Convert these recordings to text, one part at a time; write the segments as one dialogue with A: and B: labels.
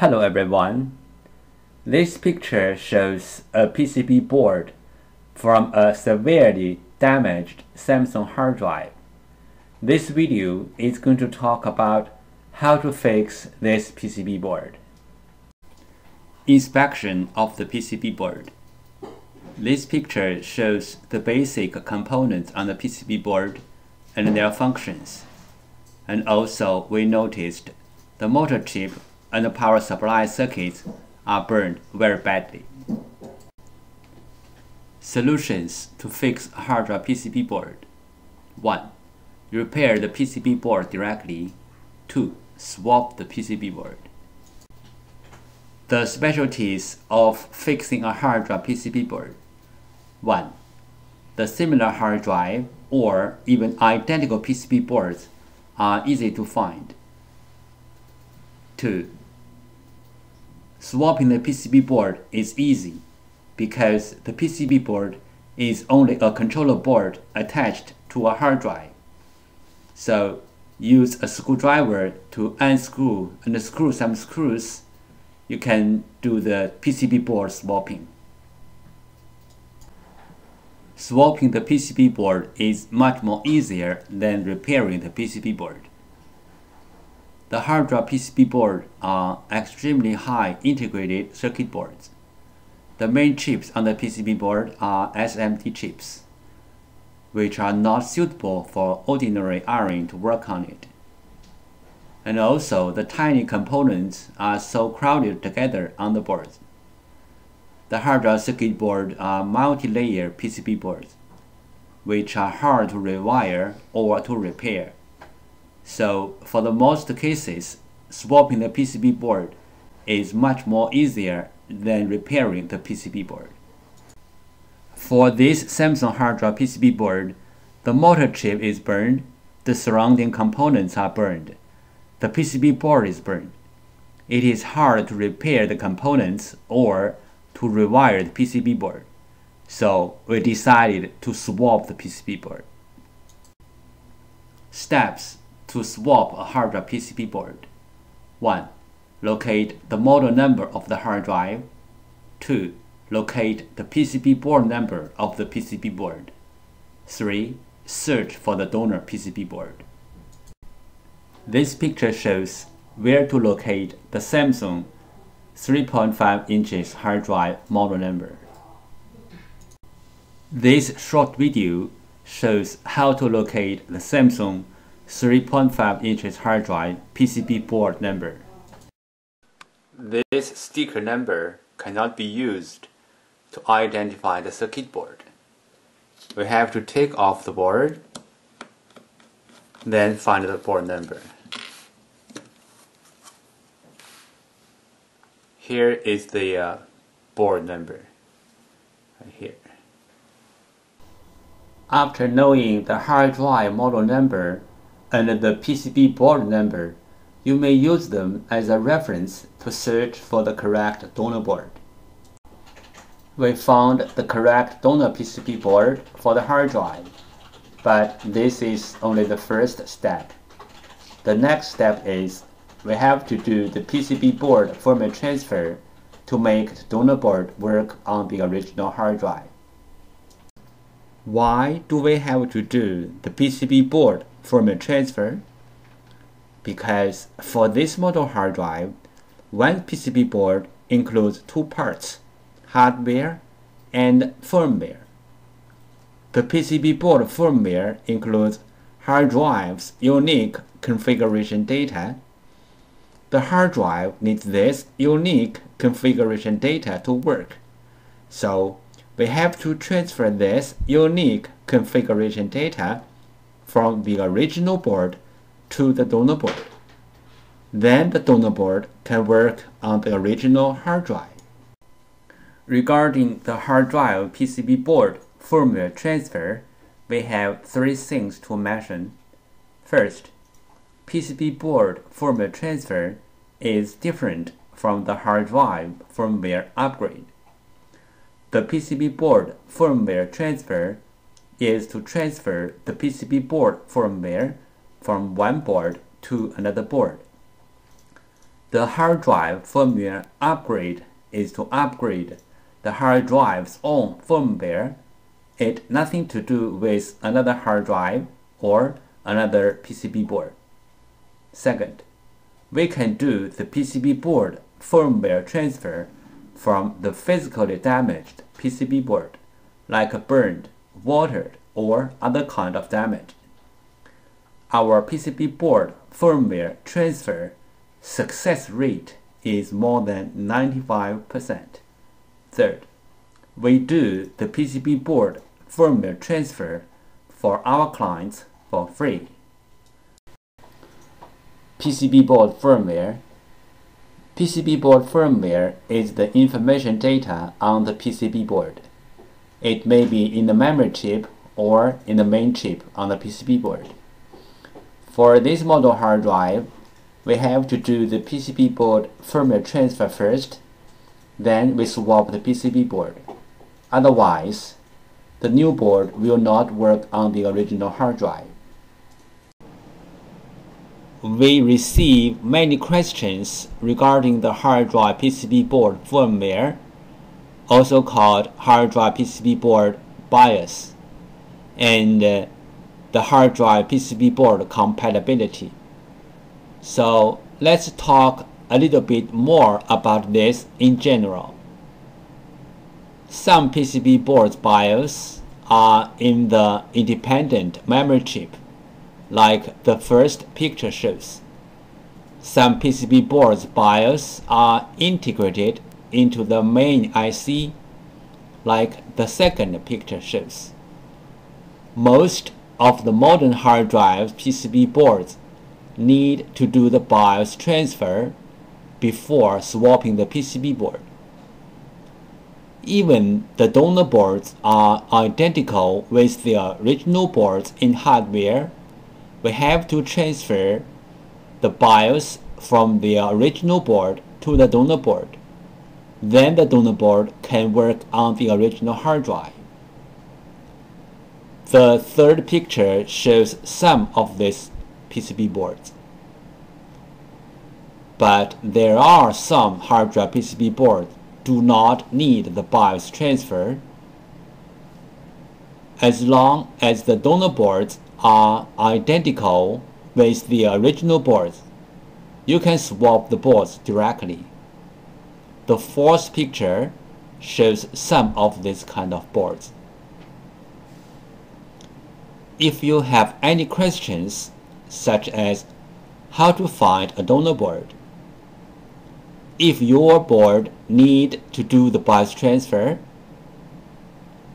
A: Hello everyone. This picture shows a PCB board from a severely damaged Samsung hard drive. This video is going to talk about how to fix this PCB board. Inspection of the PCB board. This picture shows the basic components on the PCB board and their functions. And also we noticed the motor chip and the power supply circuits are burned very badly. Solutions to fix a hard drive PCB board 1. Repair the PCB board directly. 2. Swap the PCB board. The specialties of fixing a hard drive PCB board 1. The similar hard drive or even identical PCB boards are easy to find. 2. Swapping the PCB board is easy because the PCB board is only a controller board attached to a hard drive. So use a screwdriver to unscrew and screw some screws. You can do the PCB board swapping. Swapping the PCB board is much more easier than repairing the PCB board. The hard drive PCB board are extremely high integrated circuit boards. The main chips on the PCB board are SMT chips, which are not suitable for ordinary iron to work on it. And also, the tiny components are so crowded together on the boards. The hard drive circuit board are multi-layer PCB boards, which are hard to rewire or to repair. So for the most cases, swapping the PCB board is much more easier than repairing the PCB board. For this Samsung hard drive PCB board, the motor chip is burned, the surrounding components are burned, the PCB board is burned. It is hard to repair the components or to rewire the PCB board. So we decided to swap the PCB board. Steps to swap a hard drive PCB board. 1. Locate the model number of the hard drive. 2. Locate the PCB board number of the PCB board. 3. Search for the donor PCB board. This picture shows where to locate the Samsung 3.5 inches hard drive model number. This short video shows how to locate the Samsung 3.5 inches hard drive PCB board number. This sticker number cannot be used to identify the circuit board. We have to take off the board, then find the board number. Here is the uh, board number, right here. After knowing the hard drive model number, and the PCB board number, you may use them as a reference to search for the correct donor board. We found the correct donor PCB board for the hard drive, but this is only the first step. The next step is we have to do the PCB board firmware transfer to make the donor board work on the original hard drive. Why do we have to do the PCB board firmware transfer? Because for this model hard drive, one PCB board includes two parts, hardware and firmware. The PCB board firmware includes hard drive's unique configuration data. The hard drive needs this unique configuration data to work. So we have to transfer this unique configuration data from the original board to the donor board. Then the donor board can work on the original hard drive. Regarding the hard drive PCB board firmware transfer, we have three things to mention. First, PCB board firmware transfer is different from the hard drive firmware upgrade. The PCB board firmware transfer is to transfer the PCB board firmware from one board to another board. The hard drive firmware upgrade is to upgrade the hard drive's own firmware. It nothing to do with another hard drive or another PCB board. Second, we can do the PCB board firmware transfer from the physically damaged PCB board, like burned, watered, or other kind of damage. Our PCB board firmware transfer success rate is more than 95%. Third, we do the PCB board firmware transfer for our clients for free. PCB board firmware PCB board firmware is the information data on the PCB board. It may be in the memory chip or in the main chip on the PCB board. For this model hard drive, we have to do the PCB board firmware transfer first, then we swap the PCB board. Otherwise, the new board will not work on the original hard drive. We receive many questions regarding the hard drive PCB board firmware, also called hard drive PCB board BIOS, and uh, the hard drive PCB board compatibility. So let's talk a little bit more about this in general. Some PCB boards BIOS are in the independent memory chip, like the first picture shows. Some PCB boards BIOS are integrated into the main IC, like the second picture shows. Most of the modern hard drive PCB boards need to do the BIOS transfer before swapping the PCB board. Even the donor boards are identical with the original boards in hardware, we have to transfer the BIOS from the original board to the donor board. Then the donor board can work on the original hard drive. The third picture shows some of these PCB boards. But there are some hard drive PCB boards do not need the BIOS transfer as long as the donor boards are identical with the original boards. You can swap the boards directly. The fourth picture shows some of these kind of boards. If you have any questions, such as how to find a donor board, if your board need to do the BIOS transfer,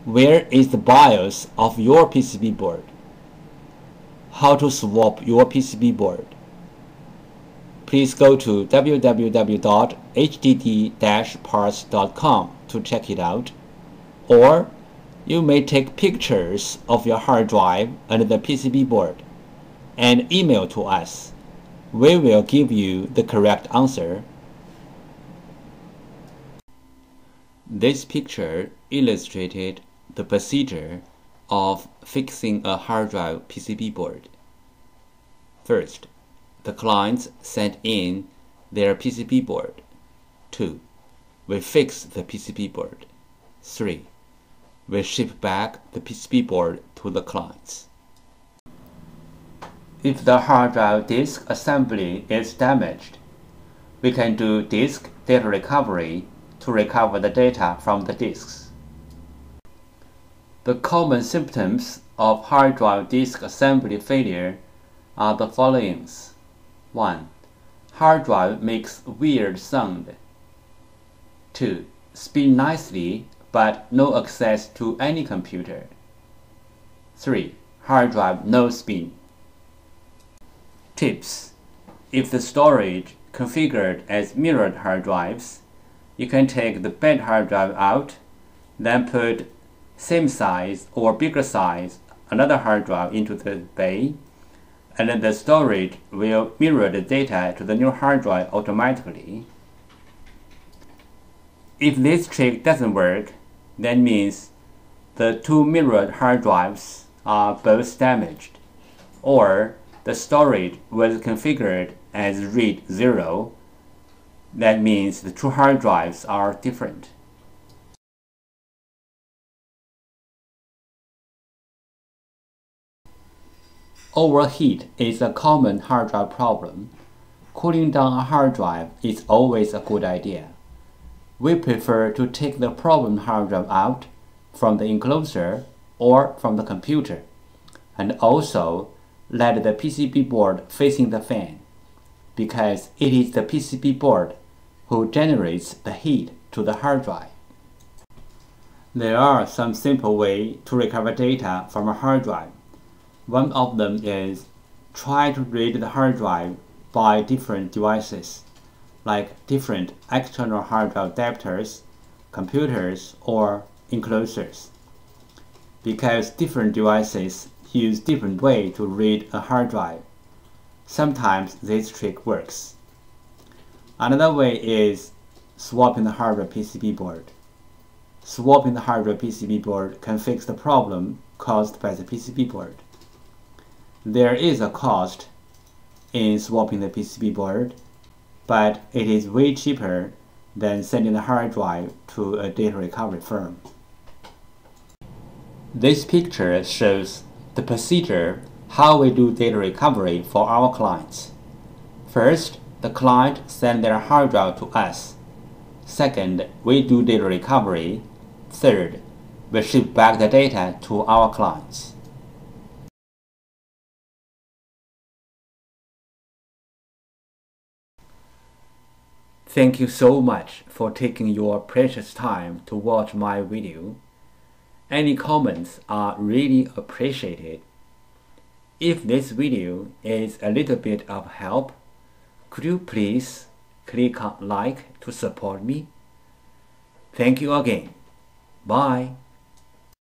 A: where is the BIOS of your PCB board? How to swap your PCB board? Please go to www.hdd-parts.com to check it out, or you may take pictures of your hard drive and the PCB board and email to us. We will give you the correct answer. This picture illustrated the procedure of fixing a hard drive PCB board. First, the clients send in their PCB board. 2. We fix the PCB board. 3 we ship back the PCB board to the clients. If the hard drive disk assembly is damaged, we can do disk data recovery to recover the data from the disks. The common symptoms of hard drive disk assembly failure are the following. 1. Hard drive makes weird sound. 2. Spin nicely but no access to any computer. 3. Hard drive no spin. Tips If the storage configured as mirrored hard drives, you can take the bad hard drive out, then put same size or bigger size another hard drive into the bay, and then the storage will mirror the data to the new hard drive automatically. If this trick doesn't work, that means the two mirrored hard drives are both damaged, or the storage was configured as RAID 0 that means the two hard drives are different. Overheat is a common hard drive problem. Cooling down a hard drive is always a good idea. We prefer to take the problem hard drive out from the enclosure or from the computer, and also let the PCB board facing the fan, because it is the PCB board who generates the heat to the hard drive. There are some simple ways to recover data from a hard drive. One of them is try to read the hard drive by different devices, like different external hard drive adapters, computers, or enclosures. Because different devices use different way to read a hard drive. Sometimes this trick works. Another way is swapping the hardware PCB board. Swapping the hardware PCB board can fix the problem caused by the PCB board. There is a cost in swapping the PCB board, but it is way cheaper than sending the hard drive to a data recovery firm. This picture shows the procedure how we do data recovery for our clients. First, the client send their hard drive to us. Second, we do data recovery. Third, we ship back the data to our clients. Thank you so much for taking your precious time to watch my video. Any comments are really appreciated. If this video is a little bit of help, could you please click on like to support me? Thank you again. Bye.